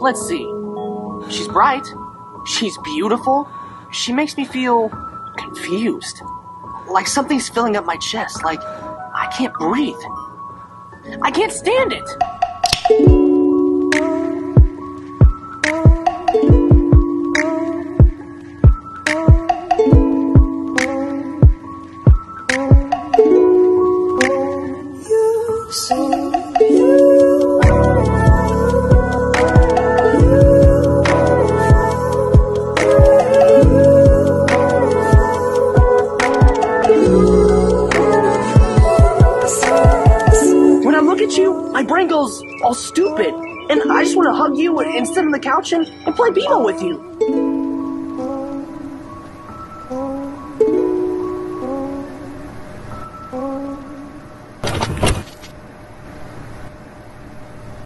Let's see. She's bright. She's beautiful. She makes me feel confused. Like something's filling up my chest. Like I can't breathe. I can't stand it. When goes all stupid. And I just want to hug you and sit on the couch and, and play Beemo with you.